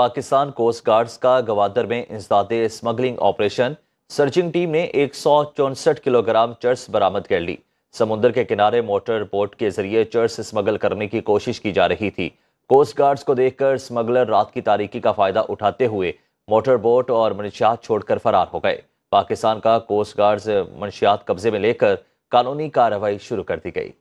Pakistan coast guards का गवादर में इंसदाद स्मगलिंग ऑपरेशन। सर्चिंग टीम ने एक किलोग्राम चर्स बरामद कर ली। समुद्र के किनारे मोटर बोट के ज़रिए चर्स स्मगल करने की कोशिश की जा रही थी। कोस्ट गार्ड्स को देखकर स्मगलर रात की तारीकी का फ़ायदा उठाते हुए मोटर बोट और मनशियात छोड़कर फरार हो गए। पाकिस्तान का कोस्ट गार्ड्स मनशियात कब्जे में लेकर कानूनी कार्रवाई शुरू कर दी गई।